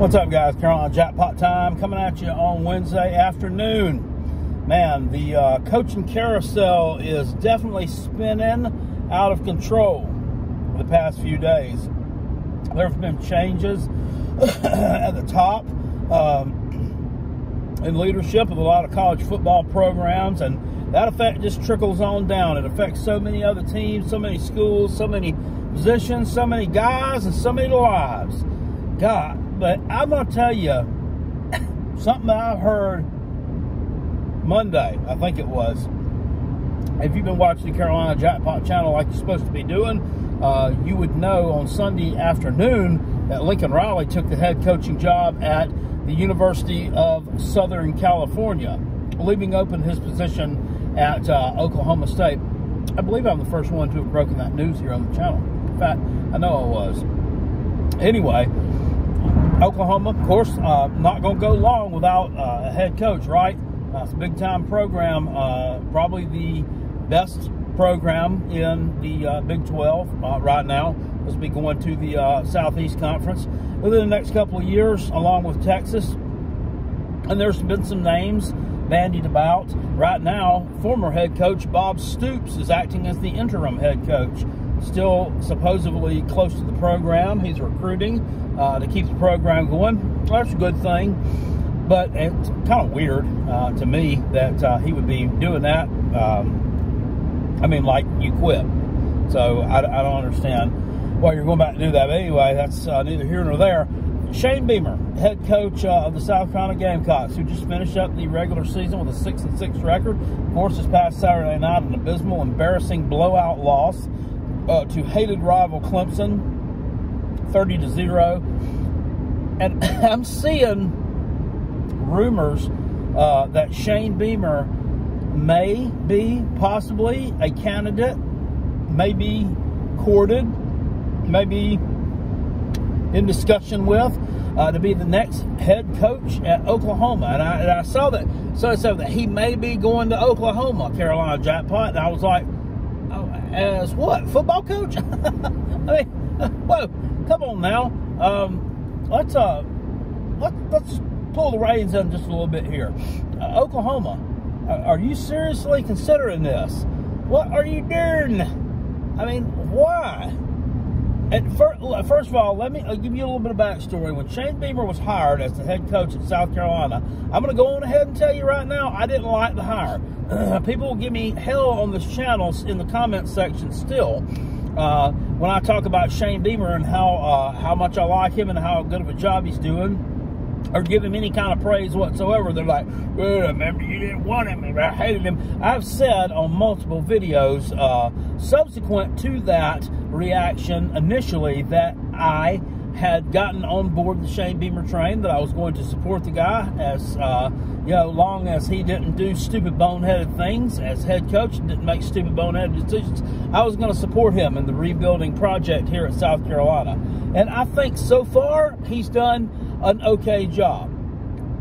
What's up, guys? Carolina Jackpot time coming at you on Wednesday afternoon. Man, the uh, coaching carousel is definitely spinning out of control the past few days. There have been changes at the top um, in leadership of a lot of college football programs, and that effect just trickles on down. It affects so many other teams, so many schools, so many positions, so many guys, and so many lives. God, but I'm going to tell you something I heard Monday, I think it was. If you've been watching the Carolina Jackpot channel like you're supposed to be doing, uh, you would know on Sunday afternoon that Lincoln Riley took the head coaching job at the University of Southern California, leaving open his position at uh, Oklahoma State. I believe I'm the first one to have broken that news here on the channel. In fact, I know I was. Anyway, Oklahoma, of course, uh, not going to go long without uh, a head coach, right? Uh, it's a big time program, uh, probably the best program in the uh, Big 12 uh, right now. Will be going to the Southeast Conference within the next couple of years, along with Texas. And there's been some names bandied about. Right now, former head coach Bob Stoops is acting as the interim head coach still supposedly close to the program. He's recruiting uh, to keep the program going. That's a good thing, but it's kind of weird uh, to me that uh, he would be doing that. Um, I mean, like you quit. So I, I, don't understand why you're going back to do that. But anyway, that's uh, neither here nor there. Shane Beamer, head coach uh, of the South Carolina Gamecocks, who just finished up the regular season with a six and six record. Of course, this past Saturday night, an abysmal, embarrassing blowout loss uh, to hated rival Clemson, 30 to 0. And I'm seeing rumors uh, that Shane Beamer may be possibly a candidate, may be courted, may be in discussion with uh, to be the next head coach at Oklahoma. And I, and I saw that, so I said that he may be going to Oklahoma, Carolina Jackpot. And I was like, as what? Football coach? I mean, whoa, come on now. Um, let's uh, let, let's pull the reins in just a little bit here. Uh, Oklahoma, are you seriously considering this? What are you doing? I mean, why? First of all, let me I'll give you a little bit of backstory. When Shane Beamer was hired as the head coach at South Carolina, I'm going to go on ahead and tell you right now, I didn't like the hire. people will give me hell on this channel in the comment section still. Uh, when I talk about Shane Beamer and how uh, how much I like him and how good of a job he's doing, or give him any kind of praise whatsoever. They're like, well, remember, you didn't want him, I hated him. I've said on multiple videos, uh, subsequent to that reaction initially, that I had gotten on board the Shane Beamer train, that I was going to support the guy as, uh, you know, long as he didn't do stupid boneheaded things as head coach and didn't make stupid boneheaded decisions. I was going to support him in the rebuilding project here at South Carolina. And I think so far he's done an okay job.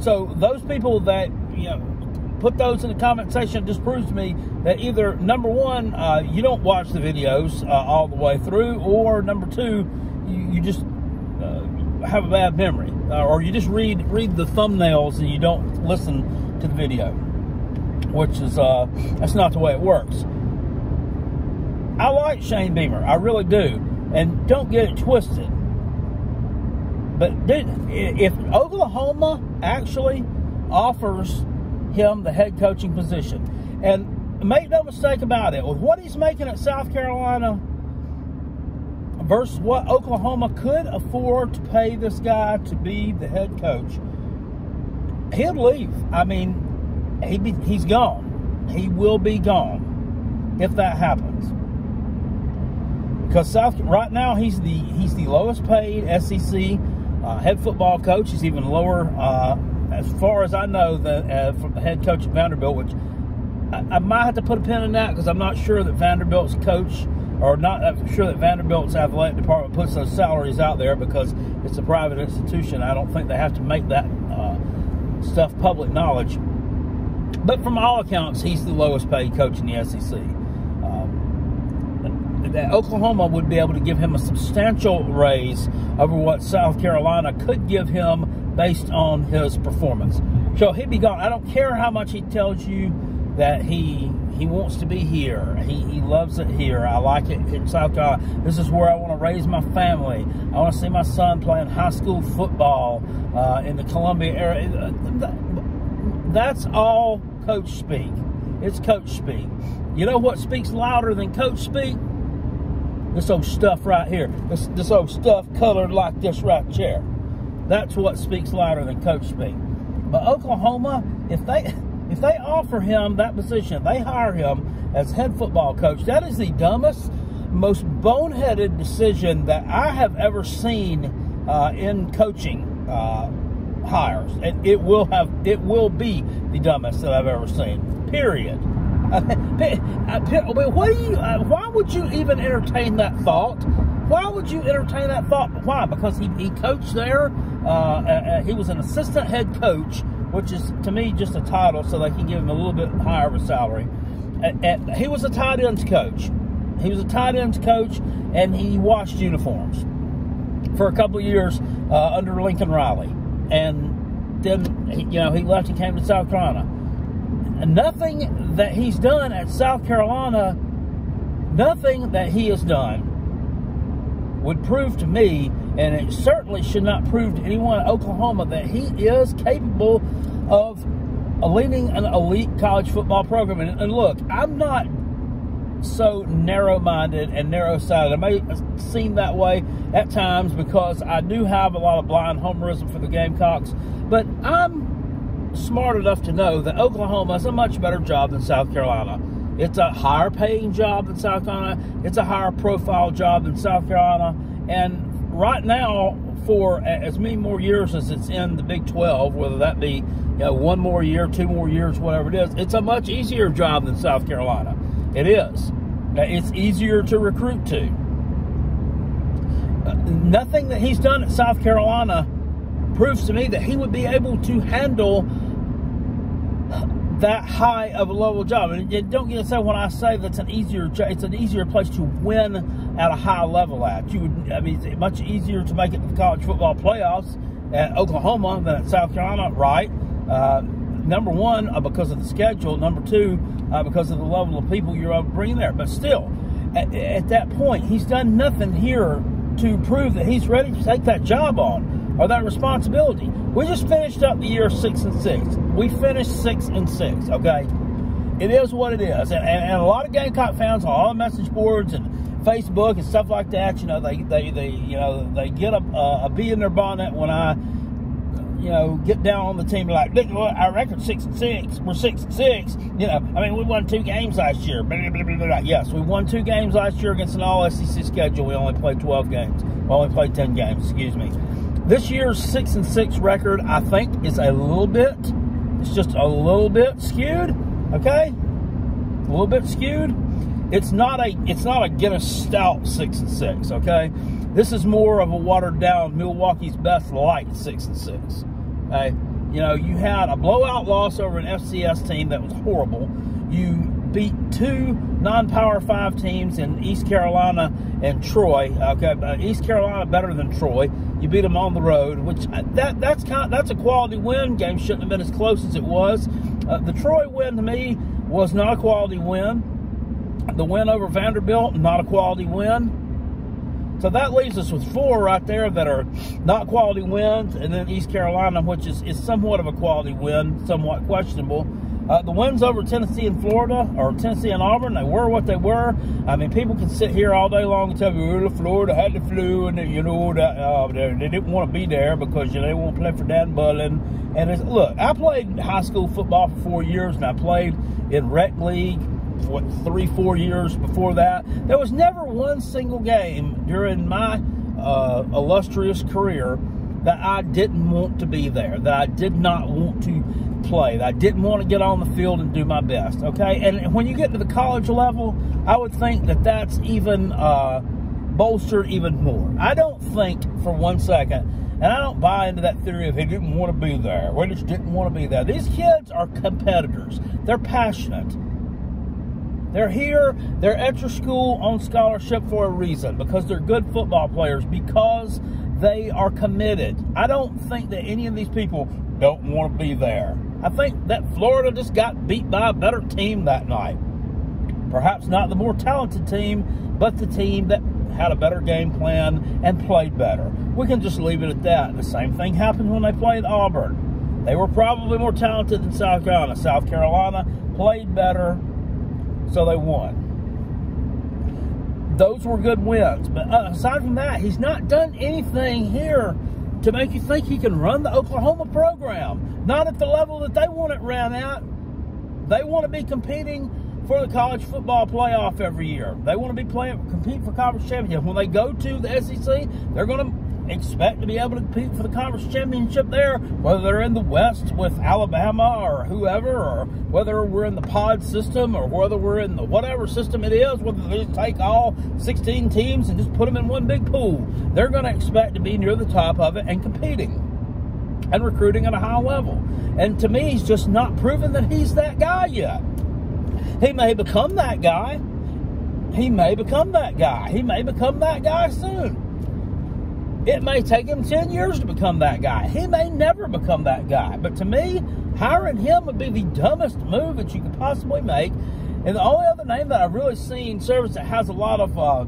So those people that you know put those in the comment section just proves to me that either number one uh, you don't watch the videos uh, all the way through, or number two you, you just uh, have a bad memory, uh, or you just read read the thumbnails and you don't listen to the video, which is uh, that's not the way it works. I like Shane Beamer, I really do, and don't get it twisted. But if Oklahoma actually offers him the head coaching position, and make no mistake about it, with what he's making at South Carolina versus what Oklahoma could afford to pay this guy to be the head coach, he'll leave. I mean, he be, he's gone. He will be gone if that happens. Because South right now he's the he's the lowest paid SEC uh, head football coach. He's even lower, uh, as far as I know, than uh, from the head coach at Vanderbilt, which I, I might have to put a pin in that because I'm not sure that Vanderbilt's coach, or not I'm sure that Vanderbilt's athletic department puts those salaries out there because it's a private institution. I don't think they have to make that uh, stuff public knowledge. But from all accounts, he's the lowest paid coach in the SEC. That Oklahoma would be able to give him a substantial raise over what South Carolina could give him based on his performance. So he'd be gone. I don't care how much he tells you that he he wants to be here. He, he loves it here. I like it in South Carolina. This is where I want to raise my family. I want to see my son playing high school football uh, in the Columbia area. That's all coach speak. It's coach speak. You know what speaks louder than coach speak? This old stuff right here. This, this old stuff colored like this right chair. That's what speaks louder than coach speak. But Oklahoma, if they if they offer him that position, they hire him as head football coach, that is the dumbest, most boneheaded decision that I have ever seen uh, in coaching uh, hires. And it will have, it will be the dumbest that I've ever seen. Period. what do you? Why would you even entertain that thought? Why would you entertain that thought? Why? Because he, he coached there. Uh, uh, uh he was an assistant head coach which is to me just a title so they can give him a little bit higher of a salary. He was a tight ends coach. He was a tight ends coach, and he washed uniforms for a couple of years uh, under Lincoln Riley, and then you know he left and came to South Carolina. Nothing that he's done at South Carolina, nothing that he has done would prove to me, and it certainly should not prove to anyone in Oklahoma, that he is capable of leading an elite college football program. And, and look, I'm not so narrow minded and narrow sighted. I may seem that way at times because I do have a lot of blind homerism for the Gamecocks, but I'm smart enough to know that Oklahoma is a much better job than South Carolina. It's a higher paying job than South Carolina. It's a higher profile job than South Carolina. And right now, for as many more years as it's in the Big 12, whether that be you know, one more year, two more years, whatever it is, it's a much easier job than South Carolina. It is. It's easier to recruit to. Uh, nothing that he's done at South Carolina proves to me that he would be able to handle that high of a level job. And don't get upset when I say that's an easier. It's an easier place to win at a high level at. You would. I mean, it's much easier to make it to the college football playoffs at Oklahoma than at South Carolina, right? Uh, number one, uh, because of the schedule. Number two, uh, because of the level of people you're to there. But still, at, at that point, he's done nothing here to prove that he's ready to take that job on or that responsibility. We just finished up the year six and six. We finished six and six. Okay, it is what it is, and, and, and a lot of Gamecock fans on all the message boards and Facebook and stuff like that. You know, they they, they you know they get a, a bee in their bonnet when I you know, get down on the team like, look, our record six and six. We're six and six. You know, I mean, we won two games last year. Blah, blah, blah, yes, we won two games last year against an all SEC schedule. We only played 12 games. We only played 10 games, excuse me. This year's six and six record, I think, is a little bit. It's just a little bit skewed. Okay, a little bit skewed. It's not a. It's not a Guinness Stout six and six. Okay, this is more of a watered down Milwaukee's Best Light six and six. Okay, you know you had a blowout loss over an FCS team that was horrible. You beat two non-power five teams in East Carolina and Troy. Okay, East Carolina better than Troy. You beat them on the road, which uh, that that's kind of, that's a quality win. Game shouldn't have been as close as it was. Uh, the Troy win to me was not a quality win. The win over Vanderbilt, not a quality win. So that leaves us with four right there that are not quality wins, and then East Carolina, which is, is somewhat of a quality win, somewhat questionable. Uh, the wins over Tennessee and Florida, or Tennessee and Auburn, they were what they were. I mean, people can sit here all day long and tell me, well, Florida had the flu, and you know that uh, they, didn't want to be there because you know, they won't play for Dan Mullen. And look, I played high school football for four years, and I played in rec league what three, four years before that. There was never one single game during my uh, illustrious career that I didn't want to be there, that I did not want to play, that I didn't want to get on the field and do my best, okay? And when you get to the college level, I would think that that's even uh, bolstered even more. I don't think for one second, and I don't buy into that theory of he didn't want to be there, we just didn't want to be there. These kids are competitors. They're passionate. They're here, they're at your school on scholarship for a reason because they're good football players, because they are committed. I don't think that any of these people don't want to be there. I think that Florida just got beat by a better team that night. Perhaps not the more talented team, but the team that had a better game plan and played better. We can just leave it at that. The same thing happened when they played Auburn. They were probably more talented than South Carolina. South Carolina played better, so they won. Those were good wins. But uh, aside from that, he's not done anything here to make you think he can run the Oklahoma program. Not at the level that they want it ran at. They want to be competing for the college football playoff every year. They want to be playing, compete for conference championship. When they go to the SEC, they're going to expect to be able to compete for the conference championship there, whether they're in the West with Alabama or whoever, or whether we're in the pod system or whether we're in the whatever system it is, whether they just take all 16 teams and just put them in one big pool. They're going to expect to be near the top of it and competing and recruiting at a high level. And to me, he's just not proven that he's that guy yet. He may become that guy. He may become that guy. He may become that guy soon. It may take him 10 years to become that guy. He may never become that guy. But to me, hiring him would be the dumbest move that you could possibly make. And the only other name that I've really seen service that has a lot of uh,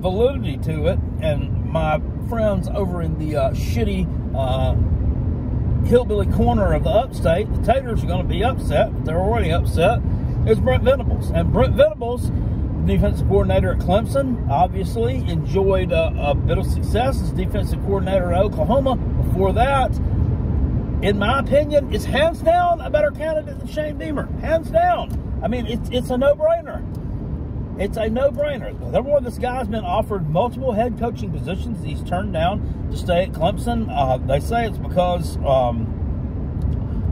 validity to it, and my friends over in the uh, shitty uh, hillbilly corner of the upstate, the Taters are going to be upset. They're already upset. Is Brent Venables. And Brent Venables defensive coordinator at Clemson, obviously enjoyed a, a, bit of success as defensive coordinator at Oklahoma. Before that, in my opinion, is hands down a better candidate than Shane Beamer. Hands down. I mean, it's, it's a no-brainer. It's a no-brainer. Number one, this guy's been offered multiple head coaching positions. He's turned down to stay at Clemson. Uh, they say it's because um,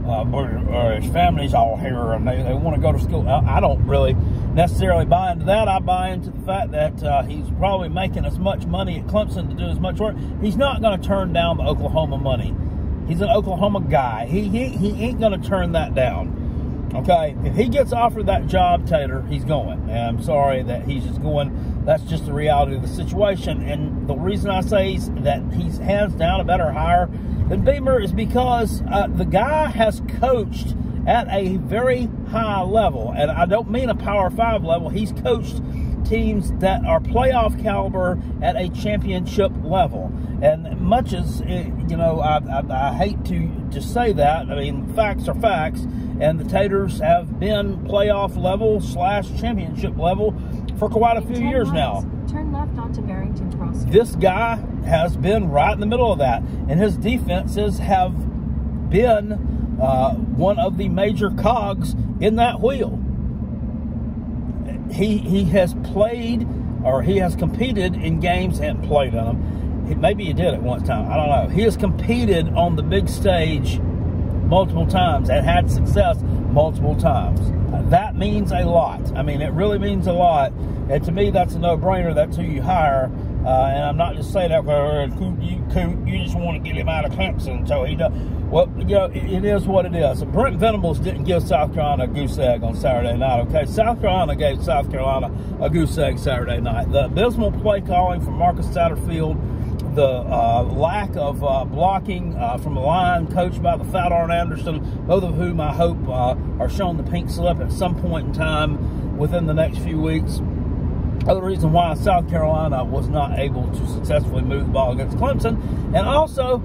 uh, uh, his family's all here and they, they want to go to school. I, I, don't really necessarily buy into that. I buy into the fact that uh, he's probably making as much money at Clemson to do as much work. He's not going to turn down the Oklahoma money. He's an Oklahoma guy. He, he, he ain't going to turn that down. Okay, if he gets offered that job, Tater, he's going. And I'm sorry that he's just going. That's just the reality of the situation. And the reason I say that he's hands down a better hire than Beamer is because uh, the guy has coached at a very high level. And I don't mean a Power 5 level. He's coached teams that are playoff caliber at a championship level. And much as, eh, you know, I, I, I hate to just say that, I mean, facts are facts and the Taters have been playoff level slash championship level for quite a few years now. Left onto Barrington Crossing. This guy has been right in the middle of that, and his defenses have been uh, one of the major cogs in that wheel. He he has played or he has competed in games and played in them. maybe he did at one time. I don't know. He has competed on the big stage multiple times and had success multiple times. That means a lot. I mean, it really means a lot. And to me, that's a no-brainer. That's who you hire. Uh, and I'm not just saying that because you, you just want to get him out of Clemson. So he does. Well, you know, it, it is what it is. Brent Venables didn't give South Carolina a goose egg on Saturday night, okay? South Carolina gave South Carolina a goose egg Saturday night. The abysmal play calling from Marcus Satterfield the uh, lack of uh, blocking uh, from the line coached by the Fat Arn Anderson, both of whom I hope uh, are shown the pink slip at some point in time within the next few weeks. Other reason why South Carolina was not able to successfully move the ball against Clemson. And also,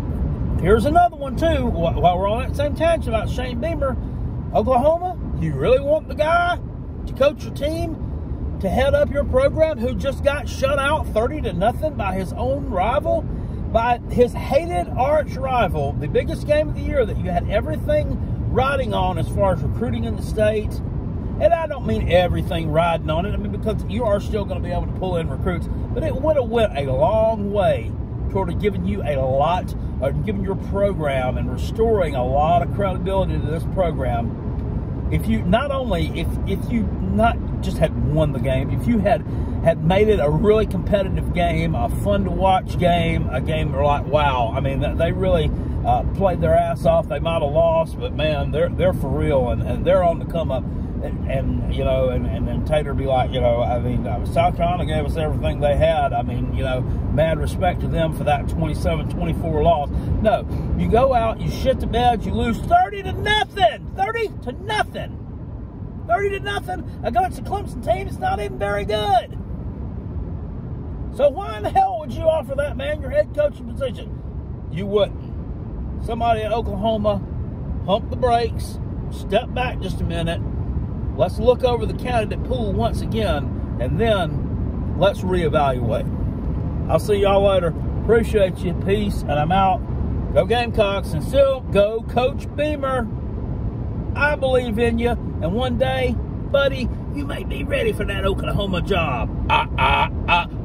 here's another one too, while we're on that same tangent about Shane Beamer, Oklahoma, you really want the guy to coach your team to head up your program who just got shut out 30 to nothing by his own rival, by his hated arch rival, the biggest game of the year that you had everything riding on as far as recruiting in the state. And I don't mean everything riding on it. I mean because you are still going to be able to pull in recruits, but it would have went a long way toward giving you a lot, or giving your program and restoring a lot of credibility to this program if you not only if if you not just had won the game, if you had had made it a really competitive game, a fun to watch game, a game like wow, I mean they really uh, played their ass off. They might have lost, but man, they're they're for real and, and they're on the come up. and, and you know, and, and then Tater be like, you know, I mean, uh, South Carolina gave us everything they had. I mean, you know, mad respect to them for that 27-24 loss. No, you go out, you shit the bed, you lose 30 to nothing, 30 to nothing. 30 to nothing against a Clemson team It's not even very good. So why in the hell would you offer that man your head coaching position? You wouldn't. Somebody in Oklahoma, pump the brakes, step back just a minute. Let's look over the candidate pool once again, and then let's reevaluate. I'll see y'all later. Appreciate you. Peace, and I'm out. Go Gamecocks, and still go Coach Beamer. I believe in you, and one day, buddy, you may be ready for that Oklahoma job. Ah, ah, ah.